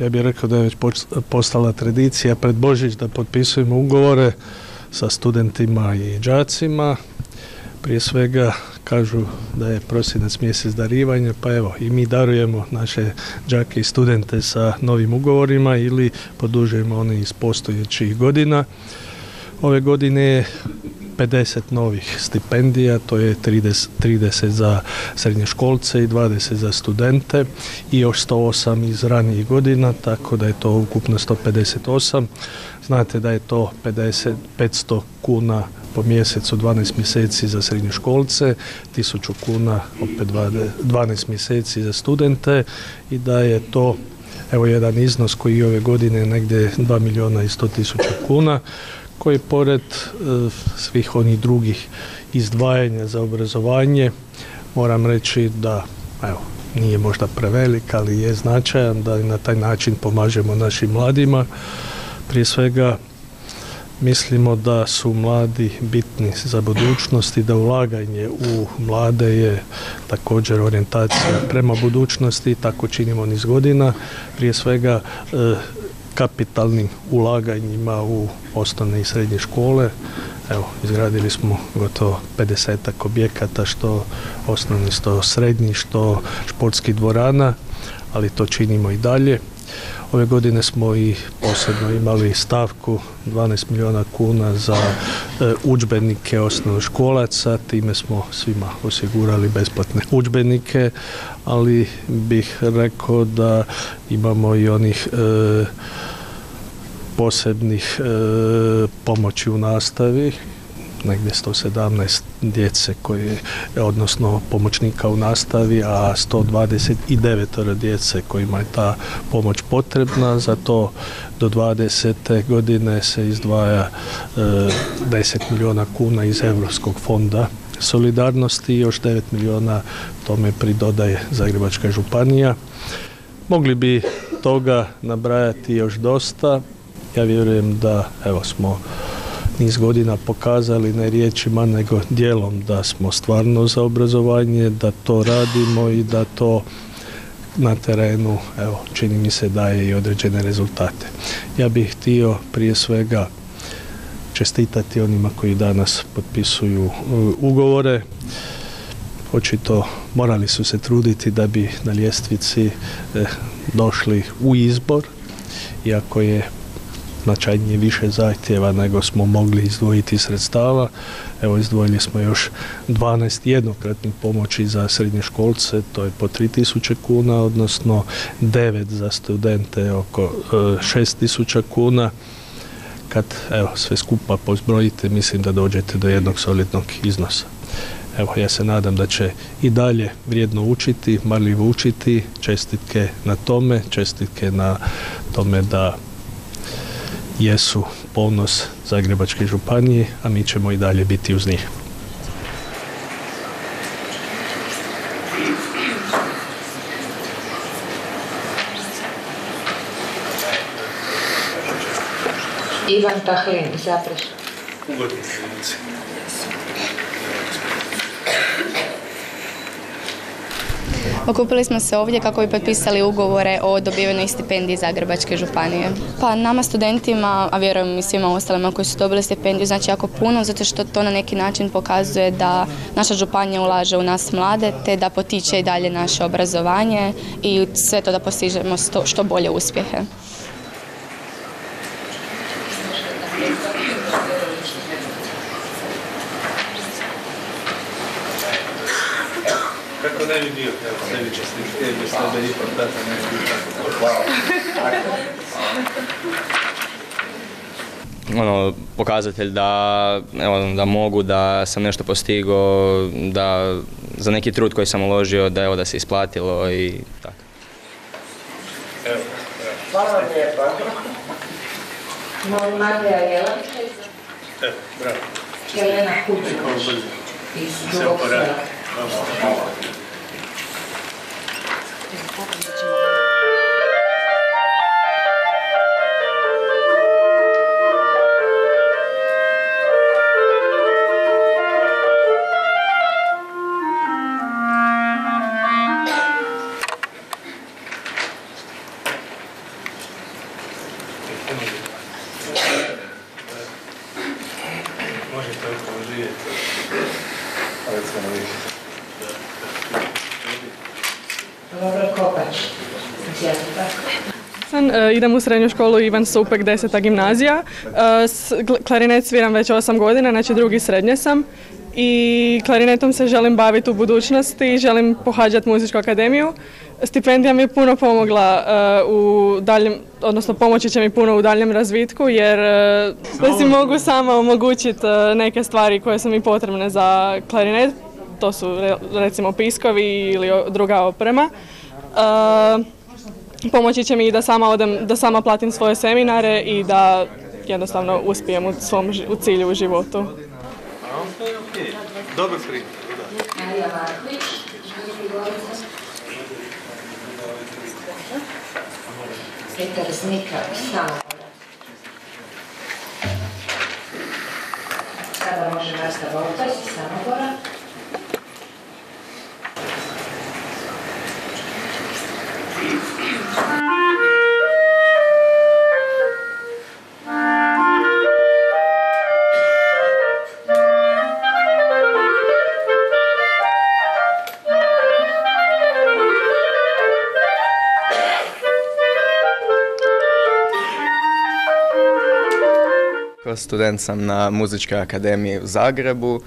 ja bih rekao da je već postala tradicija pred Božić da potpisujemo ugovore sa studentima i đacima. Prije svega kažu da je prosinac mjesec darivanja, pa evo i mi darujemo naše đake i studente sa novim ugovorima ili podužujemo one iz postojećih godina. Ove godine je 50 novih stipendija, to je 30, 30 za srednjoškolce i 20 za studente i još 108 iz ranijih godina, tako da je to ukupno 158. Znate da je to 50, 500 kuna po mjesecu 12 mjeseci za srednjoškolce, 1000 kuna opet 12 mjeseci za studente i da je to evo jedan iznos koji ove godine negdje 2 milijuna i 100 tisuća kuna koji pored e, svih onih drugih izdvajanja za obrazovanje moram reći da evo, nije možda prevelik, ali je značajan da na taj način pomažemo našim mladima. Prije svega mislimo da su mladi bitni za budućnost i da ulaganje u mlade je također orijentacija prema budućnosti, tako činimo niz godina. Prije svega e, kapitalnim ulaganjima u osnovne i srednje škole. Evo, izgradili smo gotovo 50 objekata, što osnovni, što srednji, što športski dvorana, ali to činimo i dalje. Ove godine smo i posebno imali stavku 12 milijuna kuna za e, udžbenike osnovnoškolaca, time smo svima osigurali besplatne udžbenike, ali bih rekao da imamo i onih e, posebnih e, pomoći u nastavi negdje 117 djece koje, odnosno pomoćnika u nastavi, a 129 djece kojima je ta pomoć potrebna. Za to do 20. godine se izdvaja 10 e, milijuna kuna iz Europskog fonda solidarnosti i još 9 milijuna tome pridodaje Zagrebačka županija. Mogli bi toga nabrajati još dosta. Ja vjerujem da evo smo niz godina pokazali ne riječima nego dijelom da smo stvarno za obrazovanje, da to radimo i da to na terenu, evo, čini mi se daje i određene rezultate. Ja bih htio prije svega čestitati onima koji danas potpisuju uh, ugovore. Očito morali su se truditi da bi na ljestvici eh, došli u izbor, iako je značajnije više zahtjeva nego smo mogli izdvojiti sredstava. Evo izdvojili smo još 12 jednokratnih pomoći za srednjoškolce, to je po 3000 kuna, odnosno 9 za studente oko 6000 e, kuna. Kad evo, sve skupa pozbrojite, mislim da dođete do jednog solidnog iznosa. Evo, ja se nadam da će i dalje vrijedno učiti, marljivo učiti, čestitke na tome, čestitke na tome da jesu ponos Zagrebačke županije, a mi ćemo i dalje biti uz njih. Ivan Tahlin, zapreš. Okupili smo se ovdje kako bi potpisali ugovore o dobivenoj stipendiji Zagrebačke županije. Pa nama studentima, a vjerujem i svima ostalima koji su dobili stipendiju, znači jako puno, zato što to na neki način pokazuje da naša županija ulaže u nas mlade, te da potiče i dalje naše obrazovanje i sve to da postižemo što bolje uspjehe. Kako ne bi sebi čestitke, bez tebe ipak tata ne bi tako Hvala. ono, pokazatelj da, evo, da mogu, da sam nešto postigao, da za neki trud koji sam uložio, da evo da se isplatilo i tako. Evo, Hvala vam lijepa. Molim Marija Jela. Evo, bravo. Jelena Kučinović. Iz drugog idem u srednju školu Ivan Supek, 10. gimnazija. E, Klarinet sviram već 8 godina, znači drugi srednje sam. I klarinetom se želim baviti u budućnosti, želim pohađati muzičku akademiju. Stipendija mi je puno pomogla e, u daljem, odnosno pomoći će mi puno u daljem razvitku jer e, da si mogu sama omogućiti e, neke stvari koje su mi potrebne za klarinet. To su re- recimo piskovi ili druga oprema. E, Pomoći će mi i da sama odem, da sama platim svoje seminare i da jednostavno uspijem u svom u cilju u životu. Dobar primjer. Petar Znika, Samobora. Sada može Nasta Voltas, Samobora. Student sam na Muzičkoj akademiji u Zagrebu, uh,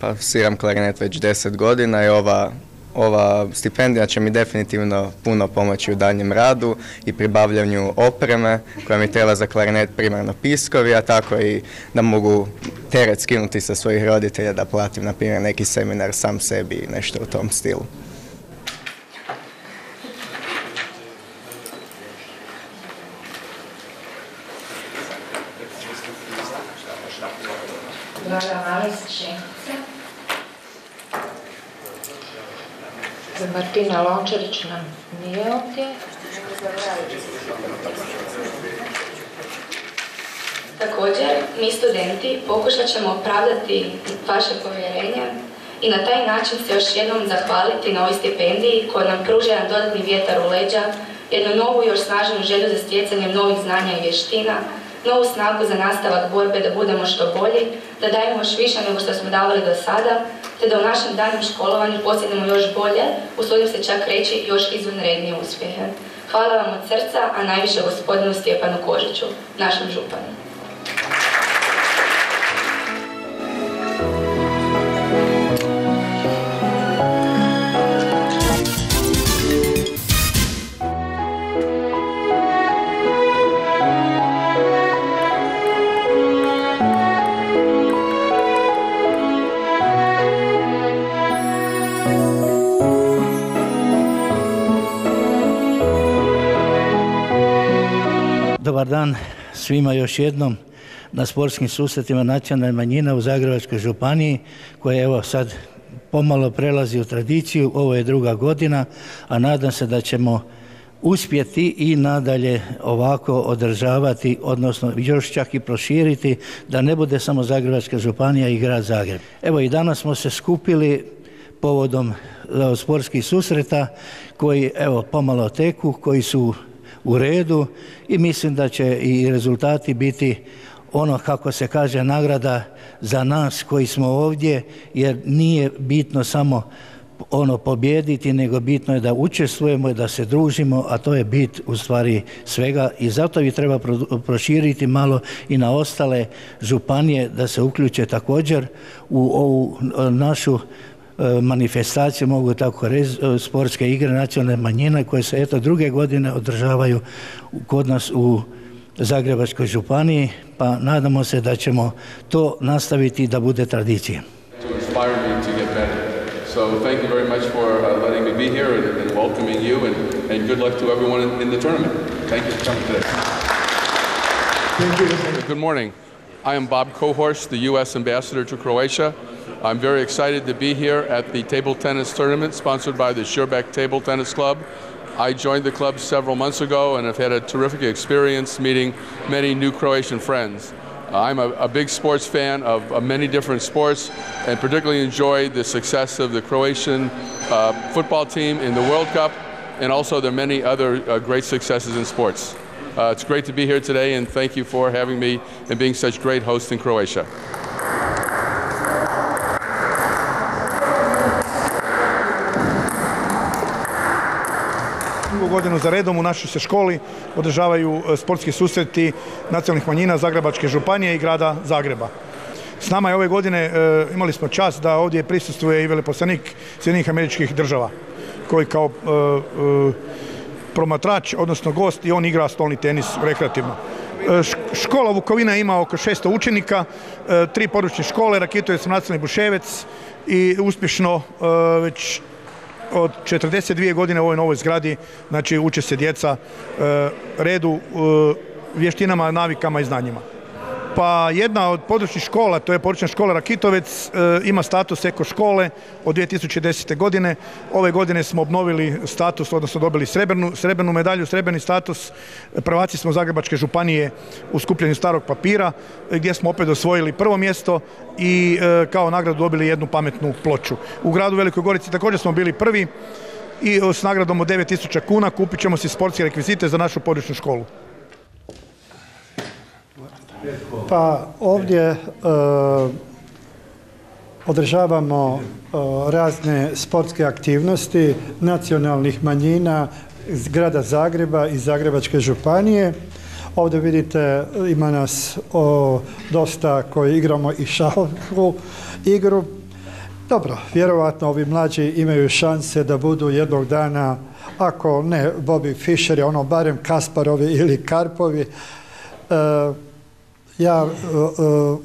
pa sviram klarinet već 10 godina i ova, ova stipendija će mi definitivno puno pomoći u daljem radu i pribavljanju opreme koja mi treba za klarinet primarno piskovi, a tako i da mogu teret skinuti sa svojih roditelja da platim, na primjer, neki seminar sam sebi i nešto u tom stilu. Martina Lončarić nam nije ovdje. Također, mi studenti pokušat ćemo opravdati vaše povjerenje i na taj način se još jednom zahvaliti na ovoj stipendiji koja nam pruža jedan dodatni vjetar u leđa, jednu novu i još snažnu želju za stjecanjem novih znanja i vještina, novu snagu za nastavak borbe da budemo što bolji, da dajemo još više nego što smo davali do sada, te da u našem daljnjem školovanju posjedimo još bolje, usudim se čak reći još izvanrednije uspjehe. Hvala vam od srca, a najviše gospodinu Stjepanu Kožiću, našem županu. Svima još jednom na sportskim susretima nacionalne manjina u Zagrebačkoj županiji koja evo sad pomalo prelazi u tradiciju, ovo je druga godina, a nadam se da ćemo uspjeti i nadalje ovako održavati, odnosno još čak i proširiti, da ne bude samo Zagrebačka županija i grad Zagreb. Evo i danas smo se skupili povodom sportskih susreta koji evo pomalo teku, koji su u redu i mislim da će i rezultati biti ono kako se kaže nagrada za nas koji smo ovdje jer nije bitno samo ono pobijediti nego bitno je da učestvujemo i da se družimo a to je bit u stvari svega. I zato bi treba pro- proširiti malo i na ostale županije da se uključe također u ovu e, našu manifestacije, mogu tako reći, e, sportske igre nacionalne manjine koje se eto druge godine održavaju kod nas u Zagrebačkoj županiji, pa nadamo se da ćemo to nastaviti da bude tradicija. So thank you very much for uh, letting me be here and, and welcoming you, and, and good luck to everyone in, in the tournament. Thank you for coming today. Good morning. I am Bob Kohorst, the U.S. Ambassador to Croatia. I'm very excited to be here at the table tennis tournament sponsored by the Sherbeck Table Tennis Club. I joined the club several months ago and have had a terrific experience meeting many new Croatian friends. I'm a, a big sports fan of, of many different sports and particularly enjoy the success of the Croatian uh, football team in the World Cup and also the many other uh, great successes in sports. Uh, it's great to be here today, and thank you for having me and being such great hosts in Croatia. Godinu za redom u našoj se školi održavaju e, sportski susreti nacionalnih manjina Zagrebačke županije i grada Zagreba. S nama je ove godine, e, imali smo čast da ovdje prisustvuje i veleposlanik Sjedinjenih američkih država koji kao e, promatrač, odnosno gost i on igra stolni tenis rekreativno. Škola Vukovina ima oko 600 učenika, tri područne škole, Rakitovac, Nacionalni Buševec i uspješno već od 42 godine u ovoj novoj zgradi, znači uče se djeca e, redu, e, vještinama, navikama i znanjima. Pa jedna od područnih škola, to je područna škola Rakitovec, e, ima status eko škole od 2010. godine. Ove godine smo obnovili status, odnosno dobili srebrnu, srebrnu medalju, srebrni status. Prvaci smo Zagrebačke županije u skupljenju starog papira, gdje smo opet osvojili prvo mjesto i e, kao nagradu dobili jednu pametnu ploču. U gradu Velikoj Gorici također smo bili prvi i s nagradom od 9000 kuna kupit ćemo si sportske rekvizite za našu područnu školu. Pa ovdje e, održavamo e, razne sportske aktivnosti nacionalnih manjina iz grada Zagreba i Zagrebačke županije. Ovdje vidite ima nas dosta koji igramo i šahovku igru. Dobro, vjerovatno ovi mlađi imaju šanse da budu jednog dana, ako ne Bobby Fischer, ono barem Kasparovi ili Karpovi. E, ja e, e,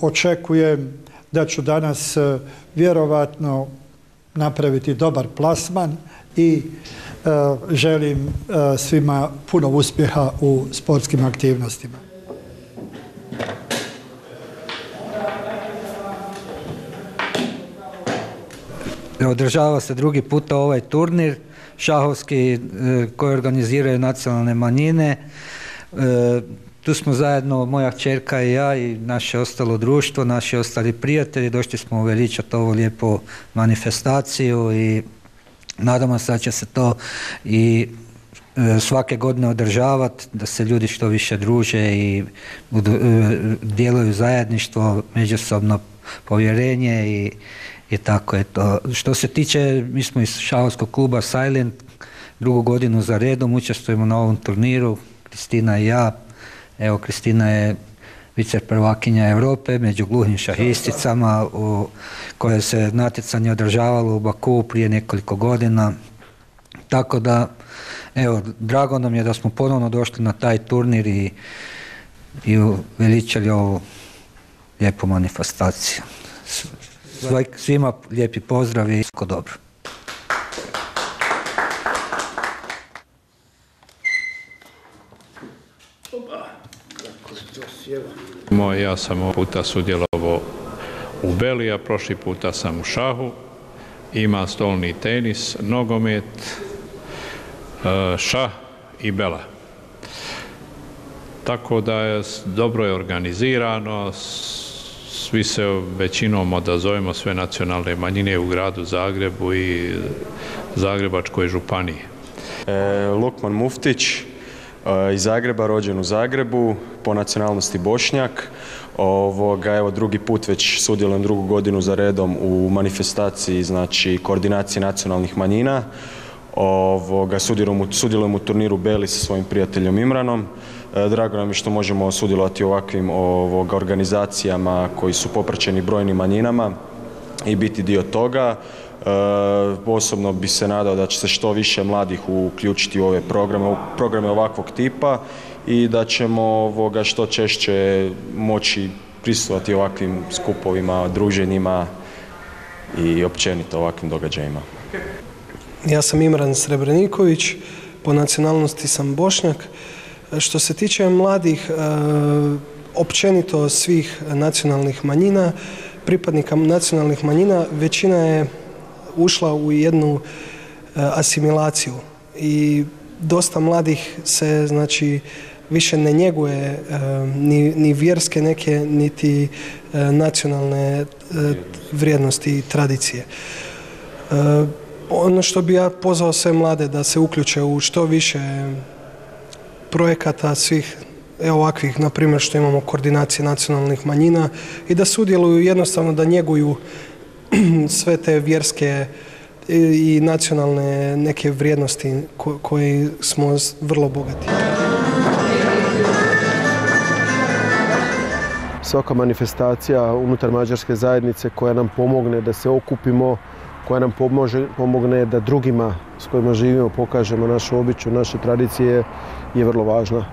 očekujem da ću danas e, vjerovatno napraviti dobar plasman i želim svima puno uspjeha u sportskim aktivnostima. Održava se drugi puta ovaj turnir šahovski koji organiziraju nacionalne manjine. Tu smo zajedno, moja čerka i ja i naše ostalo društvo, naši ostali prijatelji, došli smo uveličati ovu lijepu manifestaciju i nadamo se da će se to i e, svake godine održavati, da se ljudi što više druže i e, djeluju zajedništvo, međusobno povjerenje i, i tako je to. Što se tiče, mi smo iz Šahovskog kluba Silent, drugu godinu za redom učestvujemo na ovom turniru, Kristina i ja, Evo, Kristina je vice prvakinja Europe među gluhim šahisticama u koje se natjecanje održavalo u Baku prije nekoliko godina. Tako da, evo, drago nam je da smo ponovno došli na taj turnir i, i uveličali ovu lijepu manifestaciju. Svima lijepi pozdrav i dobro. Moj, ja sam ovog puta sudjelovao u Beli, a prošli puta sam u šahu. Ima stolni tenis, nogomet, e, šah i bela. Tako da je dobro organizirano, svi se većinom odazovemo sve nacionalne manjine u gradu Zagrebu i Zagrebačkoj županiji. E, Lukman Muftić, iz Zagreba, rođen u Zagrebu, po nacionalnosti Bošnjak. Ovoga, evo drugi put već sudjelujem drugu godinu za redom u manifestaciji, znači koordinaciji nacionalnih manjina. Ovoga, sudjelujem, u turniru Beli sa svojim prijateljom Imranom. E, drago nam je što možemo sudjelovati u ovakvim ovoga, organizacijama koji su popraćeni brojnim manjinama i biti dio toga. E, osobno bi se nadao da će se što više mladih uključiti u ove programe, programe ovakvog tipa i da ćemo ovoga što češće moći prisustvovati ovakvim skupovima, druženjima i općenito ovakvim događajima. Ja sam Imran Srebreniković, po nacionalnosti sam Bošnjak. Što se tiče mladih, e, općenito svih nacionalnih manjina, pripadnika nacionalnih manjina, većina je ušla u jednu e, asimilaciju i dosta mladih se znači više ne njeguje e, ni, ni vjerske neke niti e, nacionalne vrijednosti i tradicije. Ono što bi ja pozvao sve mlade da se uključe u što više projekata svih ovakvih, na primjer što imamo koordinacije nacionalnih manjina i da sudjeluju jednostavno da njeguju sve te vjerske i nacionalne neke vrijednosti koje smo vrlo bogati. Svaka manifestacija unutar mađarske zajednice koja nam pomogne da se okupimo, koja nam pomogne da drugima s kojima živimo pokažemo našu običu, naše tradicije je vrlo važna.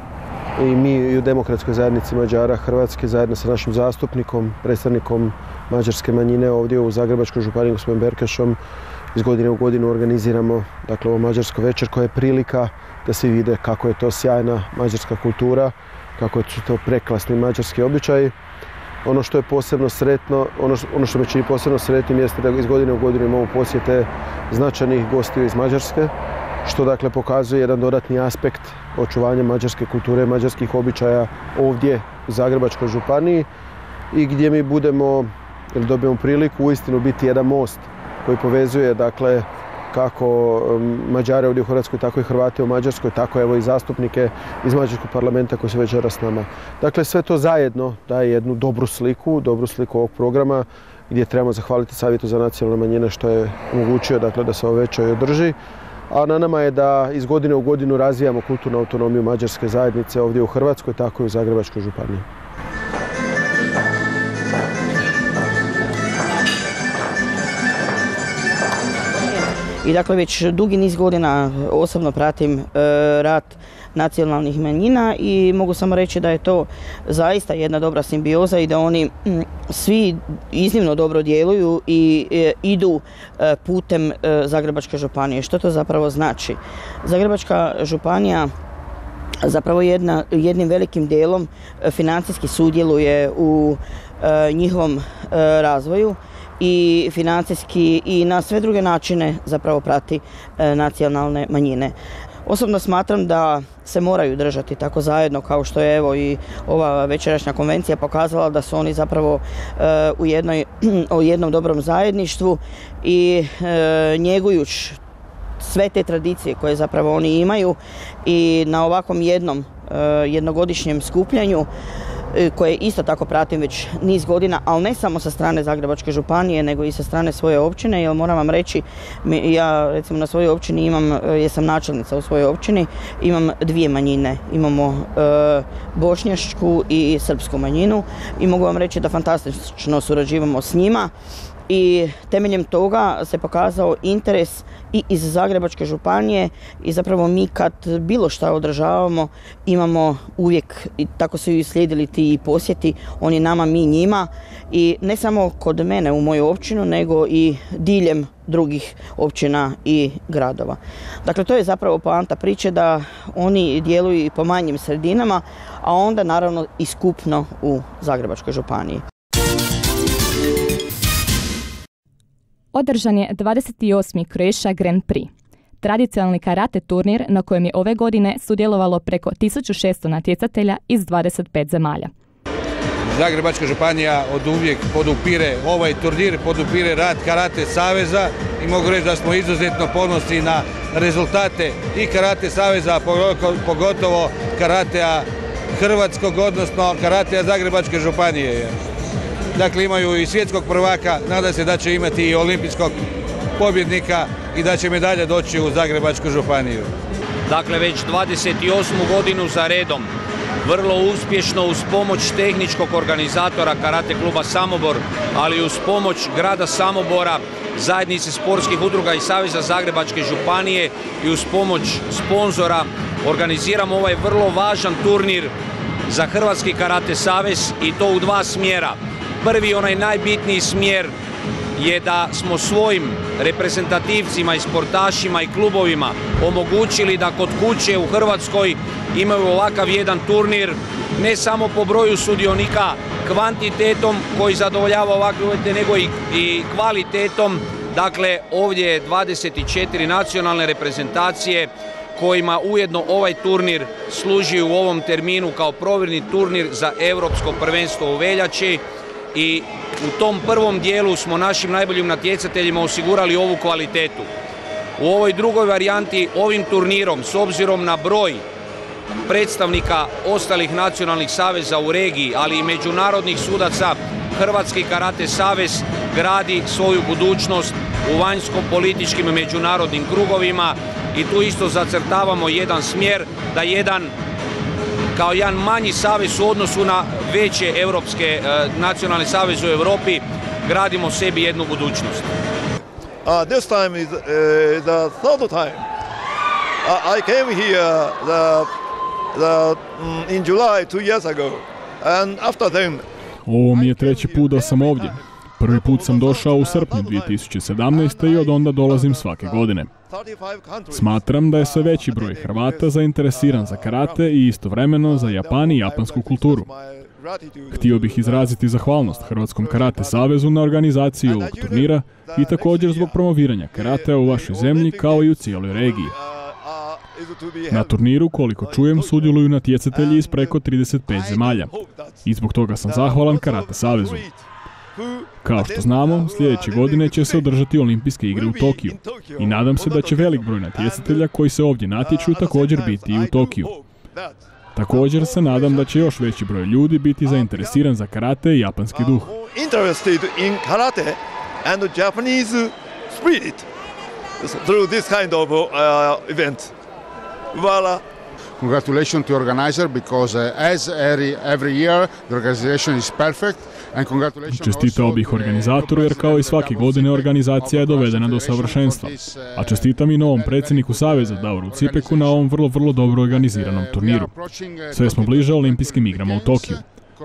I mi i u Demokratskoj zajednici Mađara Hrvatske zajedno sa našim zastupnikom, predstavnikom mađarske manjine ovdje u Zagrebačkoj županiji gospodin Berkešom iz godine u godinu organiziramo dakle, ovo mađarsko večer koja je prilika da svi vide kako je to sjajna mađarska kultura, kako su to preklasni mađarski običaji. Ono što je posebno sretno, ono, ono što me čini posebno sretnim jeste da iz godine u godinu imamo posjete značajnih gostiju iz Mađarske, što dakle pokazuje jedan dodatni aspekt očuvanja mađarske kulture, mađarskih običaja ovdje u Zagrebačkoj županiji i gdje mi budemo ili dobijemo priliku uistinu biti jedan most koji povezuje dakle kako um, Mađare ovdje u Hrvatskoj, tako i Hrvate u Mađarskoj, tako evo i zastupnike iz Mađarskog parlamenta koji su večeras s nama. Dakle, sve to zajedno daje jednu dobru sliku, dobru sliku ovog programa gdje trebamo zahvaliti Savjetu za nacionalne manjine što je omogućio dakle, da se ovo večer održi. A na nama je da iz godine u godinu razvijamo kulturnu autonomiju mađarske zajednice ovdje u Hrvatskoj, tako i u Zagrebačkoj županiji. I dakle već dugi niz godina osobno pratim e, rad nacionalnih manjina i mogu samo reći da je to zaista jedna dobra simbioza i da oni svi iznimno dobro djeluju i e, idu e, putem Zagrebačke županije. Što to zapravo znači? Zagrebačka županija zapravo jedna, jednim velikim dijelom financijski sudjeluje u njihovom razvoju i financijski i na sve druge načine zapravo prati e, nacionalne manjine. Osobno smatram da se moraju držati tako zajedno kao što je evo i ova večerašnja konvencija pokazala da su oni zapravo e, u, jednoj, u jednom dobrom zajedništvu i e, njegujući sve te tradicije koje zapravo oni imaju i na ovakvom jednom jednogodišnjem skupljanju E, koje isto tako pratim već niz godina, ali ne samo sa strane Zagrebačke županije, nego i sa strane svoje općine, jer moram vam reći, ja recimo na svojoj općini imam, e, jesam načelnica u svojoj općini, imam dvije manjine, imamo e, bošnjačku i srpsku manjinu i mogu vam reći da fantastično surađivamo s njima i temeljem toga se pokazao interes i iz Zagrebačke županije i zapravo mi kad bilo šta održavamo imamo uvijek, i tako su i slijedili ti posjeti, oni nama, mi njima i ne samo kod mene u moju općinu nego i diljem drugih općina i gradova. Dakle, to je zapravo poanta priče da oni djeluju i po manjim sredinama, a onda naravno i skupno u Zagrebačkoj županiji. Održan je 28. Croatia Grand Prix. Tradicionalni karate turnir na kojem je ove godine sudjelovalo preko 1600 natjecatelja iz 25 zemalja. Zagrebačka županija od uvijek podupire ovaj turnir, podupire rad Karate Saveza i mogu reći da smo izuzetno ponosni na rezultate i Karate Saveza, pogotovo Karatea Hrvatskog, odnosno Karatea Zagrebačke županije. Dakle, imaju i svjetskog prvaka, nada se da će imati i olimpijskog pobjednika i da će medalja doći u Zagrebačku županiju. Dakle, već 28. godinu za redom vrlo uspješno uz pomoć tehničkog organizatora Karate kluba Samobor, ali uz pomoć grada Samobora, zajednice sportskih udruga i Saveza Zagrebačke županije i uz pomoć sponzora organiziramo ovaj vrlo važan turnir za Hrvatski karate savez i to u dva smjera. Prvi, onaj najbitniji smjer je da smo svojim reprezentativcima i sportašima i klubovima omogućili da kod kuće u Hrvatskoj imaju ovakav jedan turnir ne samo po broju sudionika kvantitetom koji zadovoljava ovakve uvjete nego i, kvalitetom. Dakle ovdje je 24 nacionalne reprezentacije kojima ujedno ovaj turnir služi u ovom terminu kao provjerni turnir za europsko prvenstvo u veljači i u tom prvom dijelu smo našim najboljim natjecateljima osigurali ovu kvalitetu. U ovoj drugoj varijanti ovim turnirom s obzirom na broj predstavnika ostalih nacionalnih saveza u regiji, ali i međunarodnih sudaca, Hrvatski karate savez gradi svoju budućnost u vanjsko-političkim međunarodnim krugovima i tu isto zacrtavamo jedan smjer da jedan kao jedan manji savez u odnosu na veće europske e, nacionalne saveze u Europi gradimo sebi jednu budućnost. Uh, this time is uh, the third time. Uh, I came here the, the, um, in July two years ago, and after then. Ovo mi je treći put da sam ovdje. Prvi put sam došao u srpnju 2017. i od onda dolazim svake godine. Smatram da je sve veći broj Hrvata zainteresiran za karate i istovremeno za Japan i japansku kulturu. Htio bih izraziti zahvalnost Hrvatskom karate savezu na organizaciji ovog turnira i također zbog promoviranja karatea u vašoj zemlji kao i u cijeloj regiji. Na turniru, koliko čujem, sudjeluju natjecatelji iz preko 35 zemalja i zbog toga sam zahvalan Karate savezu. Kao što znamo, sljedeće godine će se održati olimpijske igre u Tokiju i nadam se da će velik broj natjecatelja koji se ovdje natječu također biti i u Tokiju. Također se nadam da će još veći broj ljudi biti zainteresiran za karate i japanski duh. Interested in karate and Japanese spirit through this kind of uh, event. Voilà. Congratulations to the organizer because uh, as every, every year the organization is perfect Čestitao bih organizatoru jer kao i svake godine organizacija je dovedena do savršenstva. A čestitam i novom predsjedniku Saveza Dauru Cipeku na ovom vrlo, vrlo dobro organiziranom turniru. Sve smo bliže olimpijskim igrama u Tokiju.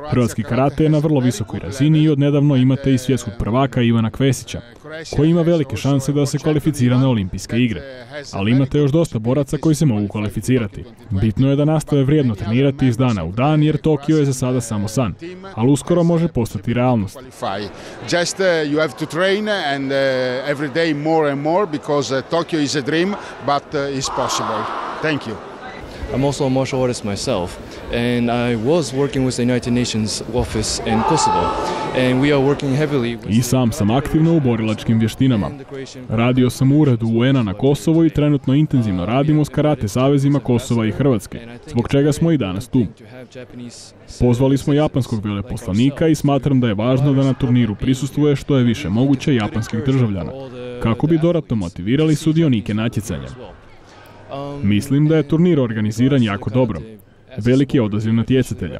Hrvatski karate je na vrlo visokoj razini i odnedavno imate i svjetskog prvaka Ivana Kvesića, koji ima velike šanse da se kvalificira na olimpijske igre. Ali imate još dosta boraca koji se mogu kvalificirati. Bitno je da nastave vrijedno trenirati iz dana u dan jer Tokio je za sada samo san, ali uskoro može postati realnost. Just uh, you have to train and uh, every day more and more because uh, Tokyo is a dream but is possible. Thank you. I'm also a martial artist myself, I was working with the United Nations office in Kosovo, and we are working heavily I sam sam aktivno u borilačkim vještinama. Radio sam u uredu UN-a na Kosovo i trenutno intenzivno radimo s karate savezima Kosova i Hrvatske, zbog čega smo i danas tu. Pozvali smo japanskog veleposlanika i smatram da je važno da na turniru prisustvuje što je više moguće japanskih državljana, kako bi dodatno motivirali sudionike natjecanja. Mislim da je turnir organiziran jako dobro. Veliki je odaziv natjecatelja.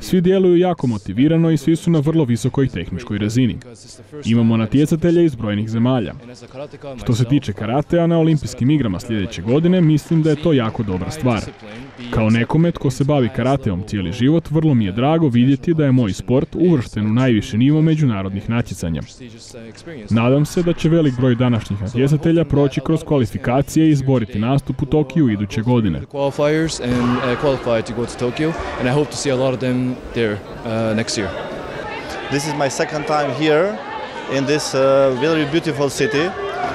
Svi djeluju jako motivirano i svi su na vrlo visokoj tehničkoj razini. Imamo natjecatelje iz brojnih zemalja. Što se tiče karatea na olimpijskim igrama sljedeće godine, mislim da je to jako dobra stvar. Kao nekome tko se bavi karateom cijeli život, vrlo mi je drago vidjeti da je moj sport uvršten u najviši nivo međunarodnih natjecanja. Nadam se da će velik broj današnjih natjecatelja proći kroz kvalifikacije i izboriti nastup u Tokiju iduće godine. To go to Tokyo, and I hope to see a lot of them there uh, next year. This is my second time here in this uh, very beautiful city,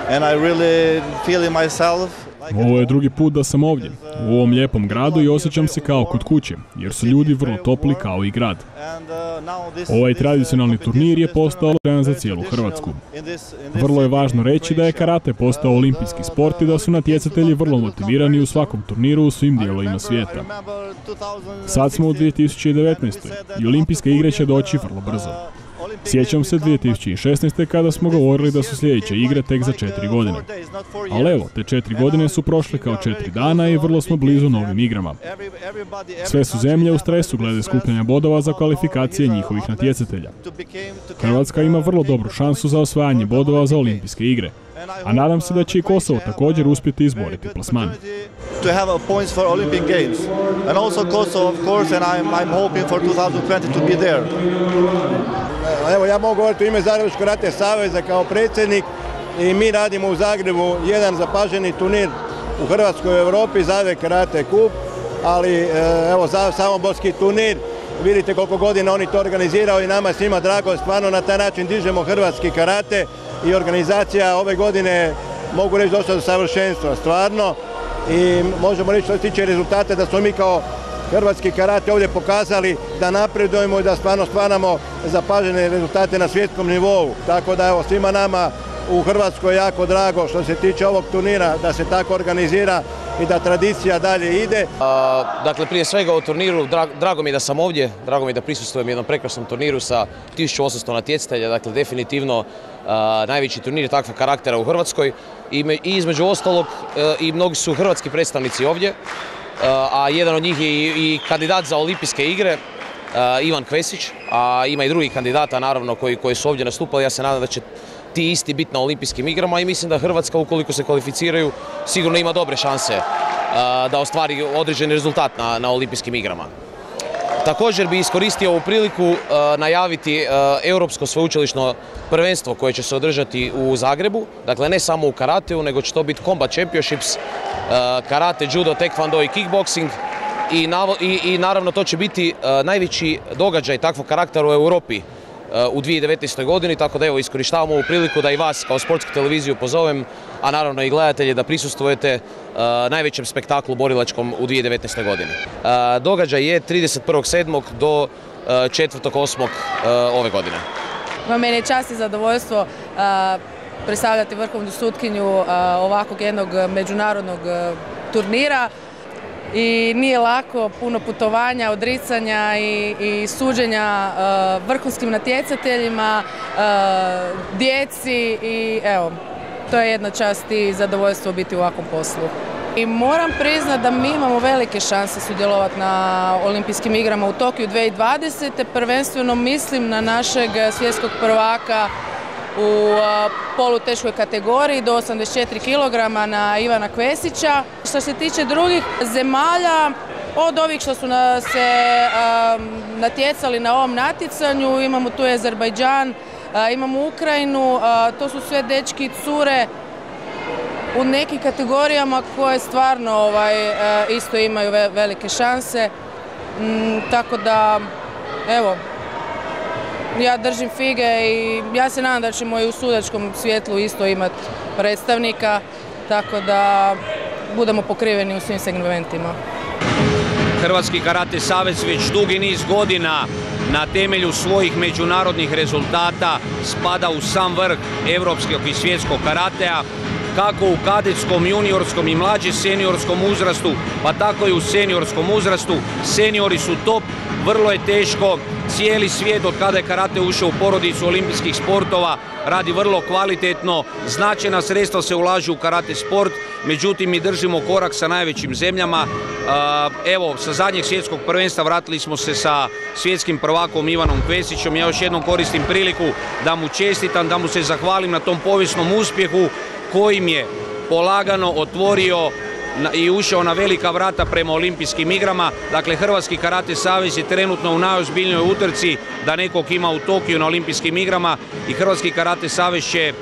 and I really feel in myself Ovo je drugi put da sam ovdje, u ovom lijepom gradu i osjećam se kao kod kuće, jer su ljudi vrlo topli kao i grad. Ovaj tradicionalni turnir je postao jedan za cijelu Hrvatsku. Vrlo je važno reći da je karate postao olimpijski sport i da su natjecatelji vrlo motivirani u svakom turniru u svim dijelovima svijeta. Sad smo u 2019. i olimpijske igre će doći vrlo brzo. Sjećam se 2016. kada smo govorili da su sljedeće igre tek za četiri godine. Ali evo, te četiri godine su prošle kao četiri dana i vrlo smo blizu novim igrama. Sve su zemlje u stresu glede skupljanja bodova za kvalifikacije njihovih natjecatelja. Hrvatska ima vrlo dobru šansu za osvajanje bodova za olimpijske igre, a nadam se da će i Kosovo također uspjeti izboriti plasman. Kosovo, of course, and I'm, I'm hoping for 2020 to be there. Evo ja mogu govoriti u ime Zagrebačkog karate saveza kao predsjednik i mi radimo u Zagrebu jedan zapaženi turnir u Hrvatskoj Europi, zove Karate Kup, ali evo samoborski turnir, vidite koliko godina oni to organizirao i nama je svima drago, stvarno na taj način dižemo hrvatski karate i organizacija ove godine mogu reći došla do savršenstva, stvarno. I možemo reći što se tiče rezultata da smo mi kao hrvatski karate ovdje pokazali da napredujemo i da stvarno stvaramo zapažene rezultate na svjetskom nivou. Tako da evo svima nama u Hrvatskoj jako drago što se tiče ovog turnira da se tako organizira i da tradicija dalje ide. Dakle, prije svega o turniru, drago mi je da sam ovdje, drago mi je da prisustvujem jednom prekrasnom turniru sa 1800 natjecatelja, dakle definitivno najveći turnir takvog karaktera u Hrvatskoj i, između ostalog e, i mnogi su hrvatski predstavnici ovdje, a jedan od njih je i, kandidat za olimpijske igre, Ivan Kvesić, a ima i drugih kandidata naravno koji, koji su ovdje nastupali, ja se nadam da će ti isti biti na olimpijskim igrama i mislim da Hrvatska ukoliko se kvalificiraju sigurno ima dobre šanse da ostvari određeni rezultat na, na olimpijskim igrama. Također bi iskoristio ovu priliku najaviti Europsko sveučilišno prvenstvo koje će se održati u Zagrebu, dakle ne samo u karateu, nego će to biti Combat Championships, karate, judo, taekwondo i kickboxing. I, i naravno to će biti najveći događaj takvog karaktera u Europi u 2019. godini, tako da evo iskorištavamo ovu priliku da i vas kao sportsku televiziju pozovem, a naravno i gledatelje da prisustvujete najvećem spektaklu borilačkom u 2019. godini. događaj je 31.7. do 4.8. ove godine. Meni je čast i zadovoljstvo predstavljati vrhovnu sutkinju ovakvog jednog međunarodnog turnira i nije lako, puno putovanja, odricanja i, suđenja uh, vrhunskim natjecateljima, uh, djeci i evo, to je jedna čast i zadovoljstvo biti u ovakvom poslu. I moram priznati da mi imamo velike šanse sudjelovati na olimpijskim igrama u Tokiju 2020. Prvenstveno mislim na našeg svjetskog prvaka u poluteškoj kategoriji do 84 kg na Ivana Kvesića. Što se tiče drugih zemalja, od ovih što su se natjecali na ovom natjecanju, imamo tu Azerbajdžan, imamo Ukrajinu, to su sve dečki cure u nekim kategorijama koje stvarno ovaj, isto imaju velike šanse. Mm, tako da, evo, ja držim fige i ja se nadam da ćemo i u sudačkom svijetlu isto imati predstavnika, tako da budemo pokriveni u svim segmentima. Hrvatski karate savez već dugi niz godina na temelju svojih međunarodnih rezultata spada u sam vrh evropskog i svjetskog karatea, kako u kadetskom, juniorskom i mlađe seniorskom uzrastu, pa tako i u seniorskom uzrastu. Seniori su top, vrlo je teško, cijeli svijet od kada je karate ušao u porodicu olimpijskih sportova radi vrlo kvalitetno, značajna sredstva se ulažu u karate sport, međutim mi držimo korak sa najvećim zemljama. Evo, sa zadnjeg svjetskog prvenstva vratili smo se sa svjetskim prvakom Ivanom Kvesićom. Ja još jednom koristim priliku da mu čestitam, da mu se zahvalim na tom povijesnom uspjehu kojim je polagano otvorio i ušao na velika vrata prema olimpijskim igrama. Dakle, Hrvatski karate savez je trenutno u najozbiljnijoj utrci da nekog ima u Tokiju na olimpijskim igrama i Hrvatski karate savez će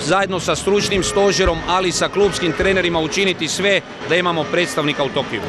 zajedno sa stručnim stožerom, ali i sa klubskim trenerima učiniti sve da imamo predstavnika u Tokiju.